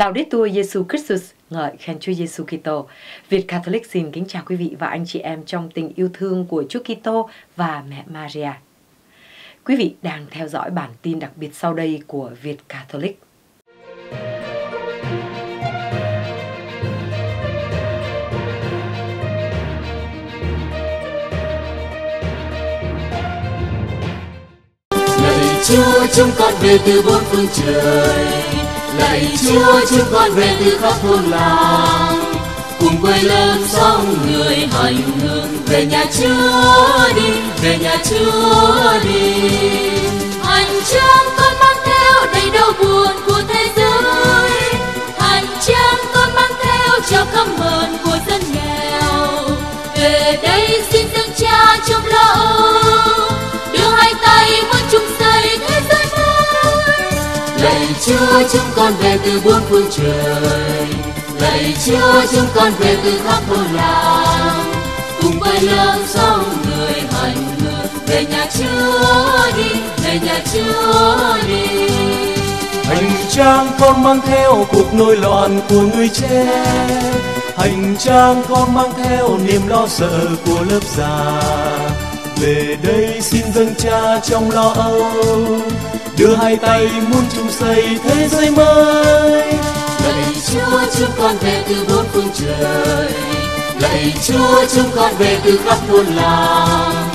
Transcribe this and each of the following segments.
Laudetur Jesu Christus, ngợi khen Chúa Giêsu Kitô. Việt Catholic xin kính chào quý vị và anh chị em trong tình yêu thương của Chúa Kitô và mẹ Maria. Quý vị đang theo dõi bản tin đặc biệt sau đây của Việt Catholic. Lạy Chúa chúng con về từ bốn phương trời lạy chúa chúng con về từ khắp thôn làng. Cùng quê lớn song người hành hương, về nhà chúa đi, về nhà chúa đi. Hành trang con mang theo đầy đau buồn của thế giới. Hành trang con mang theo trao cảm ơn của dân nghèo. Về đây xin dâng cha trong lo đưa hai tay với chúa, chúng con về từ bốn phương trời. Lạy chúa, chúng con về từ khắp muôn làng. Cùng với lớn sông người hành hương về nhà chúa đi, về nhà chúa đi. Hành trang con mang theo cuộc nỗi loạn của người trẻ. Hành trang con mang theo niềm lo sợ của lớp già. Về đây xin dâng cha trong lo âu đưa hai tay muốn chung xây thế giới mới. Lạy chúa, chúng con về từ bốn phương trời. Lạy chúa, chúng con về từ khắp thôn làng.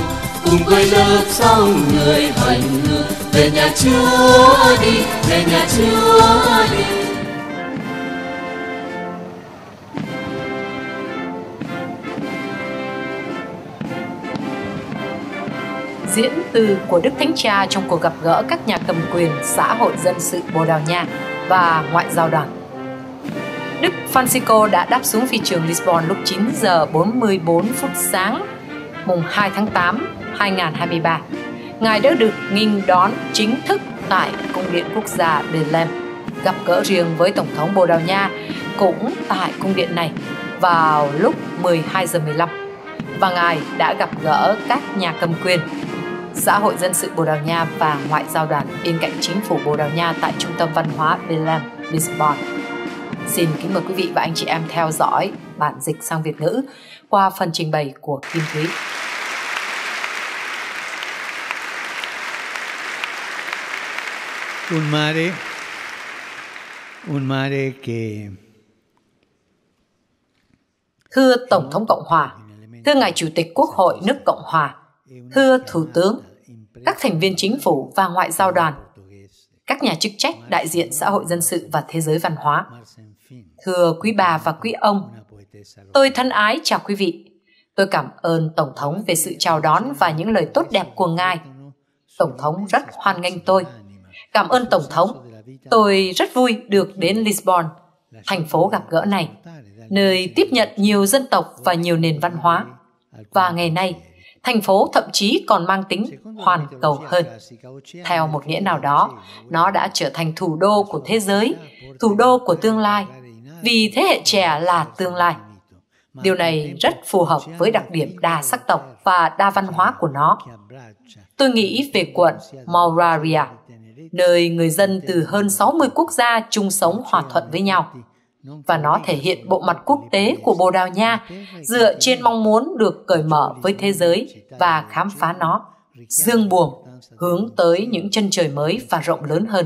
Cùng với lớp xong người hành hương về nhà chúa đi, về nhà chúa đi. Diễn từ của Đức Thánh Cha trong cuộc gặp gỡ các nhà cầm quyền xã hội dân sự Bồ Đào Nha và ngoại giao đoàn. Đức Francisco đã đáp xuống phi trường Lisbon lúc 9 giờ 44 phút sáng mùng 2 tháng 8 2023. Ngài đã được nghinh đón chính thức tại Cung điện Quốc gia Belém, gặp gỡ riêng với Tổng thống Bồ Đào Nha cũng tại cung điện này vào lúc 12 giờ 15 và Ngài đã gặp gỡ các nhà cầm quyền xã hội dân sự Bồ Đào Nha và ngoại giao đoàn bên cạnh chính phủ Bồ Đào Nha tại Trung tâm Văn hóa Belém, Lisbon. Xin kính mời quý vị và anh chị em theo dõi bản dịch sang Việt ngữ qua phần trình bày của Kim Thúy. Un mare, un mare che Thưa Tổng thống Cộng hòa, thưa Ngài Chủ tịch Quốc hội nước Cộng hòa, thưa Thủ tướng, các thành viên chính phủ và ngoại giao đoàn, các nhà chức trách đại diện xã hội dân sự và thế giới văn hóa. Thưa quý bà và quý ông, tôi thân ái chào quý vị. Tôi cảm ơn Tổng thống về sự chào đón và những lời tốt đẹp của Ngài. Tổng thống rất hoan nghênh tôi. Cảm ơn Tổng thống. Tôi rất vui được đến Lisbon, thành phố gặp gỡ này, nơi tiếp nhận nhiều dân tộc và nhiều nền văn hóa. Và ngày nay, thành phố thậm chí còn mang tính hoàn cầu hơn. Theo một nghĩa nào đó, nó đã trở thành thủ đô của thế giới, thủ đô của tương lai, vì thế hệ trẻ là tương lai. Điều này rất phù hợp với đặc điểm đa sắc tộc và đa văn hóa của nó. Tôi nghĩ về quận Mauraria, nơi người dân từ hơn 60 quốc gia chung sống hòa thuận với nhau và nó thể hiện bộ mặt quốc tế của Bồ Đào Nha dựa trên mong muốn được cởi mở với thế giới và khám phá nó, dương buồm hướng tới những chân trời mới và rộng lớn hơn.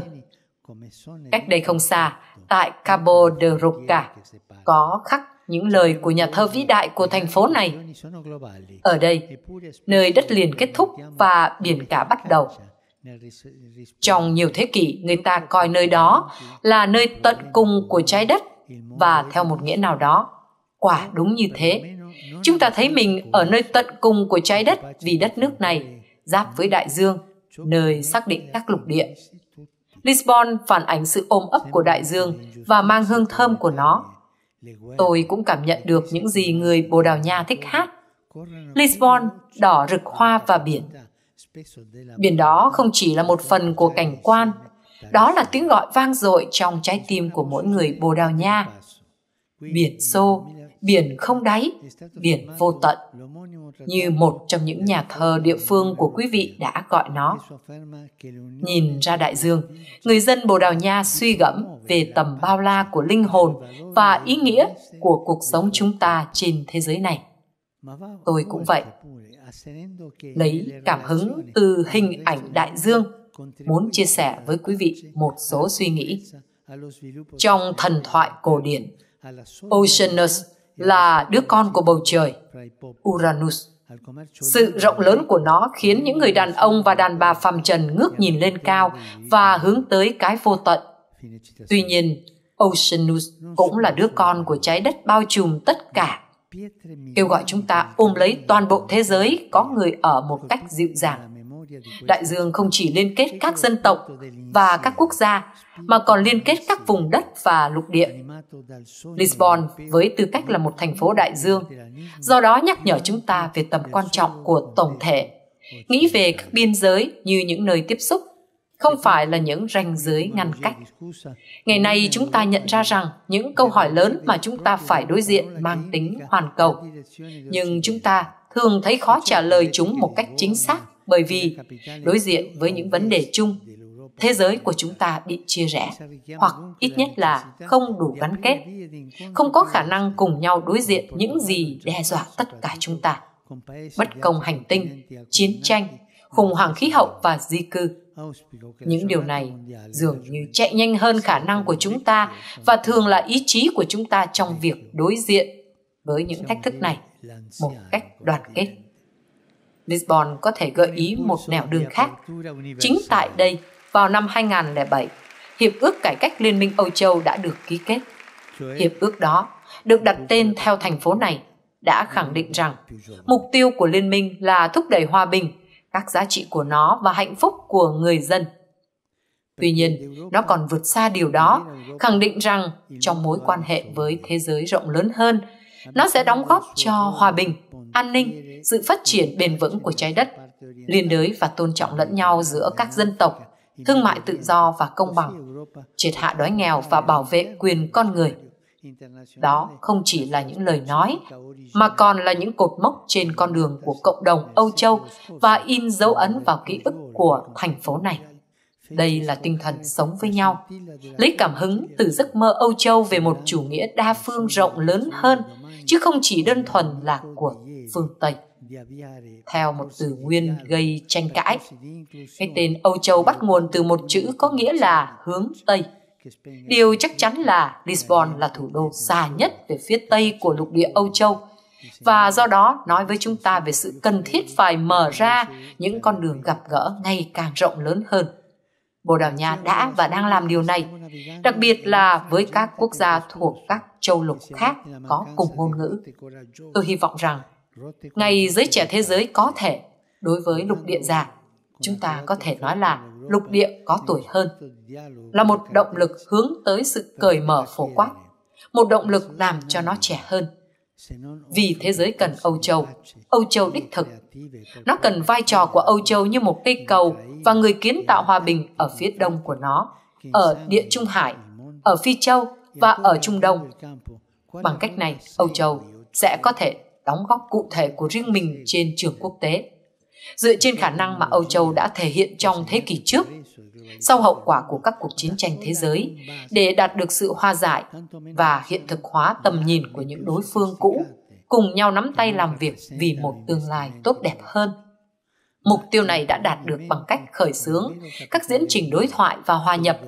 Cách đây không xa, tại Cabo de Roca, có khắc những lời của nhà thơ vĩ đại của thành phố này. Ở đây, nơi đất liền kết thúc và biển cả bắt đầu. Trong nhiều thế kỷ, người ta coi nơi đó là nơi tận cùng của trái đất và theo một nghĩa nào đó, quả đúng như thế. Chúng ta thấy mình ở nơi tận cùng của trái đất vì đất nước này giáp với đại dương, nơi xác định các lục địa. Lisbon phản ánh sự ôm ấp của đại dương và mang hương thơm của nó. Tôi cũng cảm nhận được những gì người Bồ Đào Nha thích hát. Lisbon đỏ rực hoa và biển. Biển đó không chỉ là một phần của cảnh quan, đó là tiếng gọi vang dội trong trái tim của mỗi người Bồ Đào Nha. Biển xô, biển không đáy, biển vô tận, như một trong những nhà thơ địa phương của quý vị đã gọi nó. Nhìn ra đại dương, người dân Bồ Đào Nha suy gẫm về tầm bao la của linh hồn và ý nghĩa của cuộc sống chúng ta trên thế giới này. Tôi cũng vậy. Lấy cảm hứng từ hình ảnh đại dương, muốn chia sẻ với quý vị một số suy nghĩ. Trong thần thoại cổ điển, Oceanus là đứa con của bầu trời, Uranus. Sự rộng lớn của nó khiến những người đàn ông và đàn bà phàm trần ngước nhìn lên cao và hướng tới cái vô tận. Tuy nhiên, Oceanus cũng là đứa con của trái đất bao trùm tất cả. Kêu gọi chúng ta ôm lấy toàn bộ thế giới có người ở một cách dịu dàng. Đại dương không chỉ liên kết các dân tộc và các quốc gia, mà còn liên kết các vùng đất và lục địa. Lisbon với tư cách là một thành phố đại dương, do đó nhắc nhở chúng ta về tầm quan trọng của tổng thể, nghĩ về các biên giới như những nơi tiếp xúc, không phải là những ranh giới ngăn cách. Ngày nay chúng ta nhận ra rằng những câu hỏi lớn mà chúng ta phải đối diện mang tính hoàn cầu, nhưng chúng ta thường thấy khó trả lời chúng một cách chính xác bởi vì đối diện với những vấn đề chung, thế giới của chúng ta bị chia rẽ, hoặc ít nhất là không đủ gắn kết, không có khả năng cùng nhau đối diện những gì đe dọa tất cả chúng ta. Bất công hành tinh, chiến tranh, khủng hoảng khí hậu và di cư, những điều này dường như chạy nhanh hơn khả năng của chúng ta và thường là ý chí của chúng ta trong việc đối diện với những thách thức này một cách đoàn kết. Lisbon có thể gợi ý một nẻo đường khác. Chính tại đây, vào năm 2007, Hiệp ước Cải cách Liên minh Âu Châu đã được ký kết. Hiệp ước đó được đặt tên theo thành phố này đã khẳng định rằng mục tiêu của liên minh là thúc đẩy hòa bình, các giá trị của nó và hạnh phúc của người dân. Tuy nhiên, nó còn vượt xa điều đó, khẳng định rằng trong mối quan hệ với thế giới rộng lớn hơn, nó sẽ đóng góp cho hòa bình, an ninh, sự phát triển bền vững của trái đất, liên đới và tôn trọng lẫn nhau giữa các dân tộc, thương mại tự do và công bằng, triệt hạ đói nghèo và bảo vệ quyền con người. Đó không chỉ là những lời nói, mà còn là những cột mốc trên con đường của cộng đồng Âu Châu và in dấu ấn vào ký ức của thành phố này. Đây là tinh thần sống với nhau, lấy cảm hứng từ giấc mơ Âu Châu về một chủ nghĩa đa phương rộng lớn hơn, chứ không chỉ đơn thuần là của phương Tây. Theo một từ nguyên gây tranh cãi, cái tên Âu Châu bắt nguồn từ một chữ có nghĩa là hướng Tây. Điều chắc chắn là Lisbon là thủ đô xa nhất về phía Tây của lục địa Âu Châu, và do đó nói với chúng ta về sự cần thiết phải mở ra những con đường gặp gỡ ngày càng rộng lớn hơn. Bồ Đào Nha đã và đang làm điều này, đặc biệt là với các quốc gia thuộc các châu lục khác có cùng ngôn ngữ. Tôi hy vọng rằng ngày giới trẻ thế giới có thể đối với lục địa già chúng ta có thể nói là lục địa có tuổi hơn là một động lực hướng tới sự cởi mở phổ quát một động lực làm cho nó trẻ hơn vì thế giới cần âu châu âu châu đích thực nó cần vai trò của âu châu như một cây cầu và người kiến tạo hòa bình ở phía đông của nó ở địa trung hải ở phi châu và ở trung đông bằng cách này âu châu sẽ có thể đóng góp cụ thể của riêng mình trên trường quốc tế. Dựa trên khả năng mà Âu Châu đã thể hiện trong thế kỷ trước, sau hậu quả của các cuộc chiến tranh thế giới, để đạt được sự hòa giải và hiện thực hóa tầm nhìn của những đối phương cũ, cùng nhau nắm tay làm việc vì một tương lai tốt đẹp hơn. Mục tiêu này đã đạt được bằng cách khởi xướng các diễn trình đối thoại và hòa nhập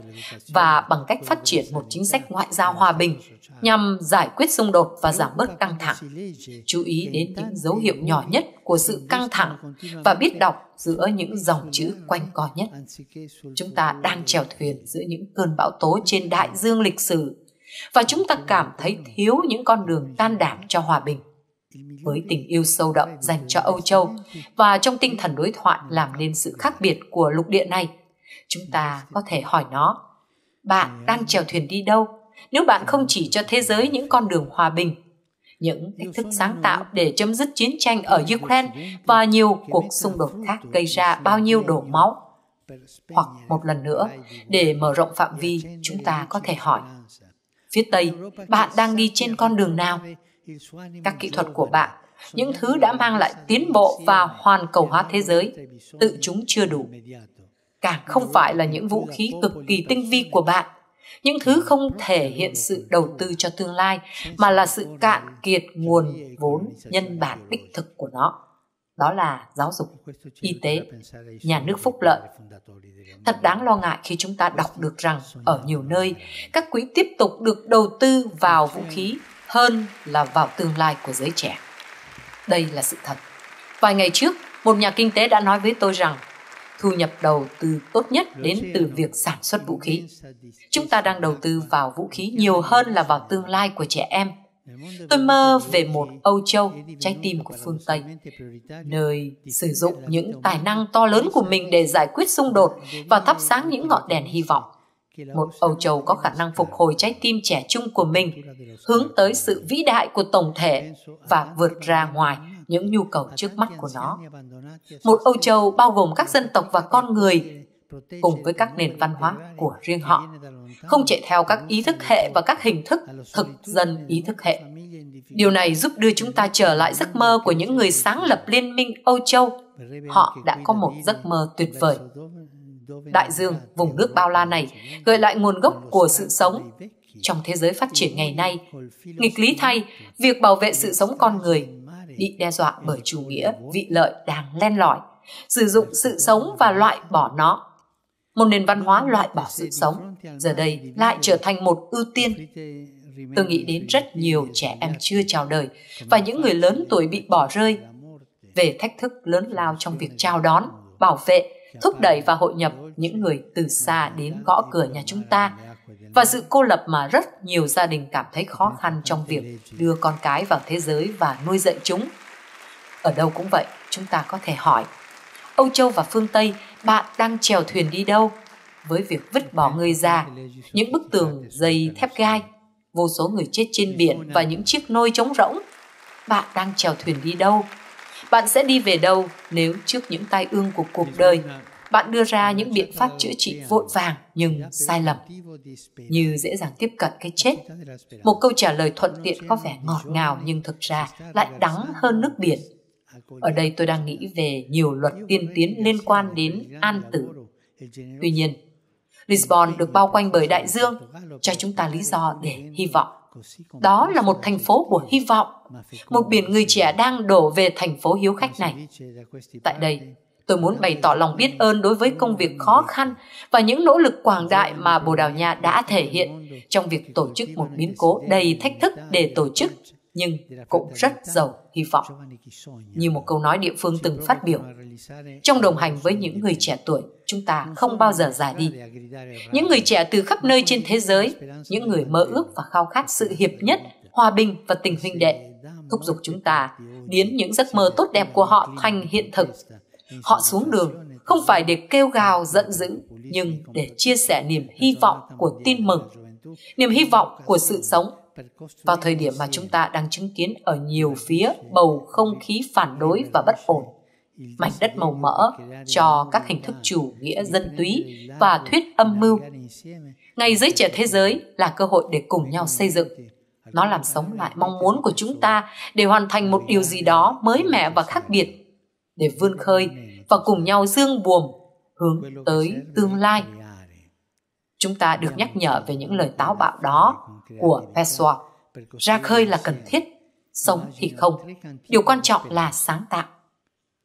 và bằng cách phát triển một chính sách ngoại giao hòa bình nhằm giải quyết xung đột và giảm bớt căng thẳng. Chú ý đến những dấu hiệu nhỏ nhất của sự căng thẳng và biết đọc giữa những dòng chữ quanh co nhất. Chúng ta đang chèo thuyền giữa những cơn bão tố trên đại dương lịch sử và chúng ta cảm thấy thiếu những con đường can đảm cho hòa bình với tình yêu sâu đậm dành cho Âu Châu và trong tinh thần đối thoại làm nên sự khác biệt của lục địa này, chúng ta có thể hỏi nó, bạn đang chèo thuyền đi đâu? nếu bạn không chỉ cho thế giới những con đường hòa bình, những thách thức sáng tạo để chấm dứt chiến tranh ở Ukraine và nhiều cuộc xung đột khác gây ra bao nhiêu đổ máu. Hoặc một lần nữa, để mở rộng phạm vi, chúng ta có thể hỏi, phía Tây, bạn đang đi trên con đường nào? Các kỹ thuật của bạn, những thứ đã mang lại tiến bộ và hoàn cầu hóa thế giới, tự chúng chưa đủ. Càng không phải là những vũ khí cực kỳ tinh vi của bạn, những thứ không thể hiện sự đầu tư cho tương lai, mà là sự cạn kiệt nguồn vốn nhân bản đích thực của nó. Đó là giáo dục, y tế, nhà nước phúc lợi. Thật đáng lo ngại khi chúng ta đọc được rằng ở nhiều nơi, các quỹ tiếp tục được đầu tư vào vũ khí hơn là vào tương lai của giới trẻ. Đây là sự thật. Vài ngày trước, một nhà kinh tế đã nói với tôi rằng thu nhập đầu tư tốt nhất đến từ việc sản xuất vũ khí. Chúng ta đang đầu tư vào vũ khí nhiều hơn là vào tương lai của trẻ em Tôi mơ về một Âu Châu, trái tim của phương Tây, nơi sử dụng những tài năng to lớn của mình để giải quyết xung đột và thắp sáng những ngọn đèn hy vọng. Một Âu Châu có khả năng phục hồi trái tim trẻ trung của mình, hướng tới sự vĩ đại của tổng thể và vượt ra ngoài những nhu cầu trước mắt của nó. Một Âu Châu bao gồm các dân tộc và con người cùng với các nền văn hóa của riêng họ, không chạy theo các ý thức hệ và các hình thức thực dân ý thức hệ. Điều này giúp đưa chúng ta trở lại giấc mơ của những người sáng lập Liên minh Âu Châu. Họ đã có một giấc mơ tuyệt vời. Đại dương, vùng nước bao la này, gợi lại nguồn gốc của sự sống. Trong thế giới phát triển ngày nay, nghịch lý thay, việc bảo vệ sự sống con người bị đe dọa bởi chủ nghĩa vị lợi đang len lỏi, sử dụng sự sống và loại bỏ nó một nền văn hóa loại bỏ sự sống, giờ đây lại trở thành một ưu tiên. Tôi nghĩ đến rất nhiều trẻ em chưa chào đời và những người lớn tuổi bị bỏ rơi về thách thức lớn lao trong việc chào đón, bảo vệ, thúc đẩy và hội nhập những người từ xa đến gõ cửa nhà chúng ta và sự cô lập mà rất nhiều gia đình cảm thấy khó khăn trong việc đưa con cái vào thế giới và nuôi dạy chúng. Ở đâu cũng vậy, chúng ta có thể hỏi Âu Châu và phương Tây, bạn đang chèo thuyền đi đâu? Với việc vứt bỏ người già, những bức tường dày thép gai, vô số người chết trên biển và những chiếc nôi trống rỗng. Bạn đang chèo thuyền đi đâu? Bạn sẽ đi về đâu nếu trước những tai ương của cuộc đời, bạn đưa ra những biện pháp chữa trị vội vàng nhưng sai lầm, như dễ dàng tiếp cận cái chết. Một câu trả lời thuận tiện có vẻ ngọt ngào nhưng thực ra lại đắng hơn nước biển ở đây tôi đang nghĩ về nhiều luật tiên tiến liên quan đến an tử. Tuy nhiên, Lisbon được bao quanh bởi đại dương, cho chúng ta lý do để hy vọng. Đó là một thành phố của hy vọng, một biển người trẻ đang đổ về thành phố hiếu khách này. Tại đây, tôi muốn bày tỏ lòng biết ơn đối với công việc khó khăn và những nỗ lực quảng đại mà Bồ Đào Nha đã thể hiện trong việc tổ chức một biến cố đầy thách thức để tổ chức nhưng cũng rất giàu hy vọng. Như một câu nói địa phương từng phát biểu, trong đồng hành với những người trẻ tuổi, chúng ta không bao giờ già đi. Những người trẻ từ khắp nơi trên thế giới, những người mơ ước và khao khát sự hiệp nhất, hòa bình và tình huynh đệ, thúc giục chúng ta biến những giấc mơ tốt đẹp của họ thành hiện thực. Họ xuống đường không phải để kêu gào giận dữ, nhưng để chia sẻ niềm hy vọng của tin mừng, niềm hy vọng của sự sống vào thời điểm mà chúng ta đang chứng kiến ở nhiều phía bầu không khí phản đối và bất ổn mảnh đất màu mỡ cho các hình thức chủ nghĩa dân túy và thuyết âm mưu. Ngày giới trẻ thế giới là cơ hội để cùng nhau xây dựng. Nó làm sống lại mong muốn của chúng ta để hoàn thành một điều gì đó mới mẻ và khác biệt, để vươn khơi và cùng nhau dương buồm hướng tới tương lai. Chúng ta được nhắc nhở về những lời táo bạo đó của Pessoa. Ra khơi là cần thiết, sống thì không. Điều quan trọng là sáng tạo.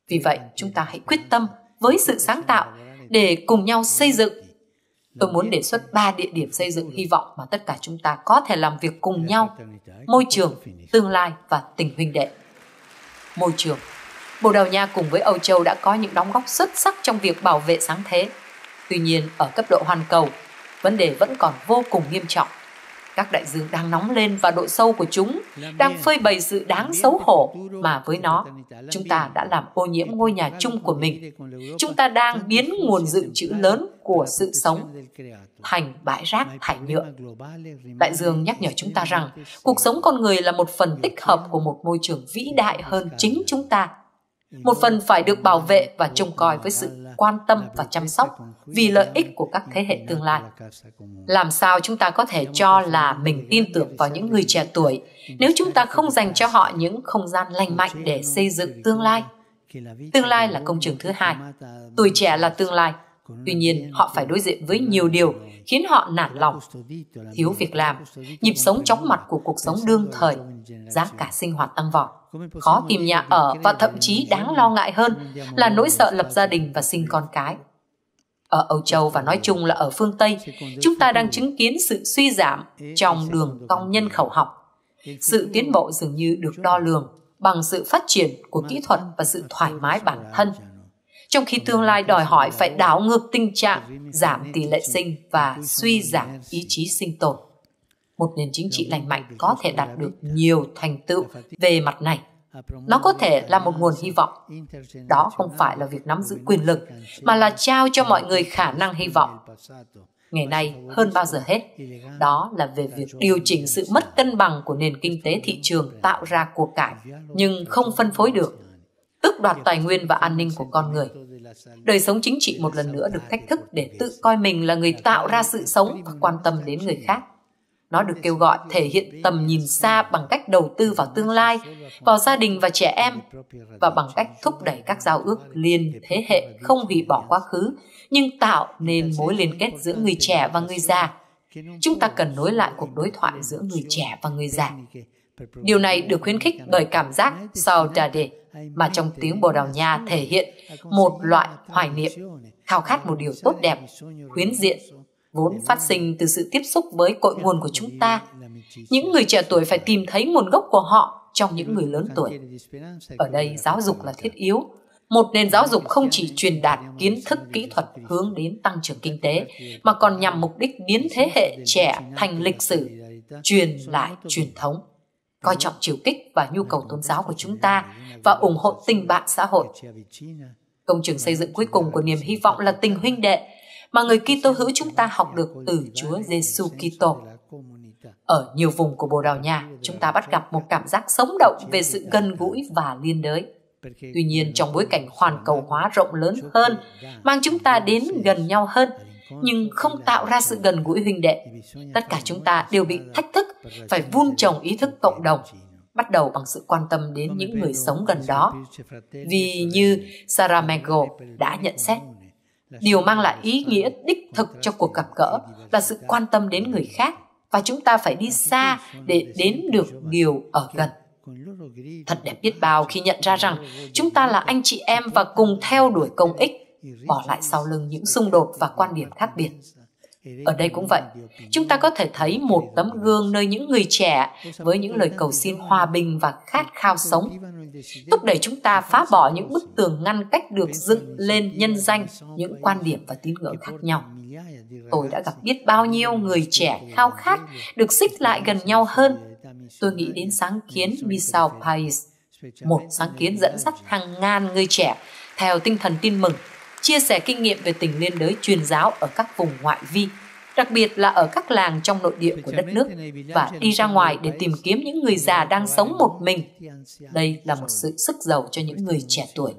Vì vậy, chúng ta hãy quyết tâm với sự sáng tạo để cùng nhau xây dựng. Tôi muốn đề xuất ba địa điểm xây dựng hy vọng mà tất cả chúng ta có thể làm việc cùng nhau. Môi trường, tương lai và tình huynh đệ. Môi trường Bồ Đào Nha cùng với Âu Châu đã có những đóng góp xuất sắc trong việc bảo vệ sáng thế. Tuy nhiên, ở cấp độ hoàn cầu, vấn đề vẫn còn vô cùng nghiêm trọng các đại dương đang nóng lên và độ sâu của chúng đang phơi bày sự đáng xấu hổ mà với nó. chúng ta đã làm ô nhiễm ngôi nhà chung của mình. chúng ta đang biến nguồn dự trữ lớn của sự sống thành bãi rác thải nhựa. Đại dương nhắc nhở chúng ta rằng cuộc sống con người là một phần tích hợp của một môi trường vĩ đại hơn chính chúng ta một phần phải được bảo vệ và trông coi với sự quan tâm và chăm sóc vì lợi ích của các thế hệ tương lai. Làm sao chúng ta có thể cho là mình tin tưởng vào những người trẻ tuổi nếu chúng ta không dành cho họ những không gian lành mạnh để xây dựng tương lai? Tương lai là công trường thứ hai. Tuổi trẻ là tương lai. Tuy nhiên, họ phải đối diện với nhiều điều khiến họ nản lòng, thiếu việc làm, nhịp sống chóng mặt của cuộc sống đương thời, giá cả sinh hoạt tăng vọt, khó tìm nhà ở và thậm chí đáng lo ngại hơn là nỗi sợ lập gia đình và sinh con cái. Ở Âu Châu và nói chung là ở phương Tây, chúng ta đang chứng kiến sự suy giảm trong đường cong nhân khẩu học. Sự tiến bộ dường như được đo lường bằng sự phát triển của kỹ thuật và sự thoải mái bản thân trong khi tương lai đòi hỏi phải đảo ngược tình trạng giảm tỷ lệ sinh và suy giảm ý chí sinh tồn. Một nền chính trị lành mạnh có thể đạt được nhiều thành tựu về mặt này. Nó có thể là một nguồn hy vọng. Đó không phải là việc nắm giữ quyền lực, mà là trao cho mọi người khả năng hy vọng. Ngày nay, hơn bao giờ hết, đó là về việc điều chỉnh sự mất cân bằng của nền kinh tế thị trường tạo ra của cải, nhưng không phân phối được tước đoạt tài nguyên và an ninh của con người. Đời sống chính trị một lần nữa được thách thức để tự coi mình là người tạo ra sự sống và quan tâm đến người khác. Nó được kêu gọi thể hiện tầm nhìn xa bằng cách đầu tư vào tương lai, vào gia đình và trẻ em, và bằng cách thúc đẩy các giao ước liên thế hệ không hủy bỏ quá khứ, nhưng tạo nên mối liên kết giữa người trẻ và người già. Chúng ta cần nối lại cuộc đối thoại giữa người trẻ và người già. Điều này được khuyến khích bởi cảm giác saudade, mà trong tiếng Bồ Đào Nha thể hiện một loại hoài niệm, khao khát một điều tốt đẹp, khuyến diện, vốn phát sinh từ sự tiếp xúc với cội nguồn của chúng ta. Những người trẻ tuổi phải tìm thấy nguồn gốc của họ trong những người lớn tuổi. Ở đây giáo dục là thiết yếu. Một nền giáo dục không chỉ truyền đạt kiến thức kỹ thuật hướng đến tăng trưởng kinh tế, mà còn nhằm mục đích biến thế hệ trẻ thành lịch sử, truyền lại truyền thống coi trọng chiều kích và nhu cầu tôn giáo của chúng ta và ủng hộ tình bạn xã hội. Công trường xây dựng cuối cùng của niềm hy vọng là tình huynh đệ mà người Kitô hữu chúng ta học được từ Chúa Giêsu Kitô. Ở nhiều vùng của Bồ Đào Nha, chúng ta bắt gặp một cảm giác sống động về sự gần gũi và liên đới. Tuy nhiên, trong bối cảnh hoàn cầu hóa rộng lớn hơn, mang chúng ta đến gần nhau hơn, nhưng không tạo ra sự gần gũi huynh đệ. Tất cả chúng ta đều bị thách thức phải vun trồng ý thức cộng đồng, bắt đầu bằng sự quan tâm đến những người sống gần đó. Vì như Saramago đã nhận xét, điều mang lại ý nghĩa đích thực cho cuộc gặp gỡ là sự quan tâm đến người khác và chúng ta phải đi xa để đến được điều ở gần. Thật đẹp biết bao khi nhận ra rằng chúng ta là anh chị em và cùng theo đuổi công ích bỏ lại sau lưng những xung đột và quan điểm khác biệt. Ở đây cũng vậy, chúng ta có thể thấy một tấm gương nơi những người trẻ với những lời cầu xin hòa bình và khát khao sống, thúc đẩy chúng ta phá bỏ những bức tường ngăn cách được dựng lên nhân danh những quan điểm và tín ngưỡng khác nhau. Tôi đã gặp biết bao nhiêu người trẻ khao khát được xích lại gần nhau hơn. Tôi nghĩ đến sáng kiến Misal Pais, một sáng kiến dẫn dắt hàng ngàn người trẻ theo tinh thần tin mừng chia sẻ kinh nghiệm về tình liên đới truyền giáo ở các vùng ngoại vi, đặc biệt là ở các làng trong nội địa của đất nước và đi ra ngoài để tìm kiếm những người già đang sống một mình. Đây là một sự sức giàu cho những người trẻ tuổi.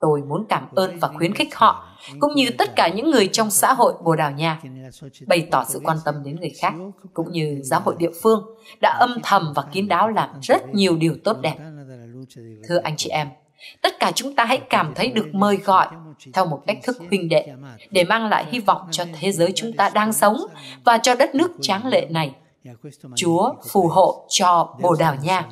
Tôi muốn cảm ơn và khuyến khích họ, cũng như tất cả những người trong xã hội Bồ Đào Nha, bày tỏ sự quan tâm đến người khác, cũng như giáo hội địa phương, đã âm thầm và kín đáo làm rất nhiều điều tốt đẹp. Thưa anh chị em, tất cả chúng ta hãy cảm thấy được mời gọi theo một cách thức huynh đệ để mang lại hy vọng cho thế giới chúng ta đang sống và cho đất nước tráng lệ này. Chúa phù hộ cho Bồ Đào Nha.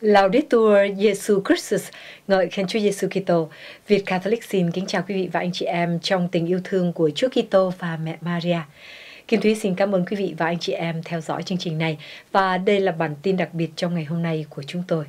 Laudetur Jesu Christus, ngợi khen Chúa Giêsu Kitô. Việt Catholic xin kính chào quý vị và anh chị em trong tình yêu thương của Chúa Kitô và mẹ Maria. Kim Thúy xin cảm ơn quý vị và anh chị em theo dõi chương trình này và đây là bản tin đặc biệt trong ngày hôm nay của chúng tôi.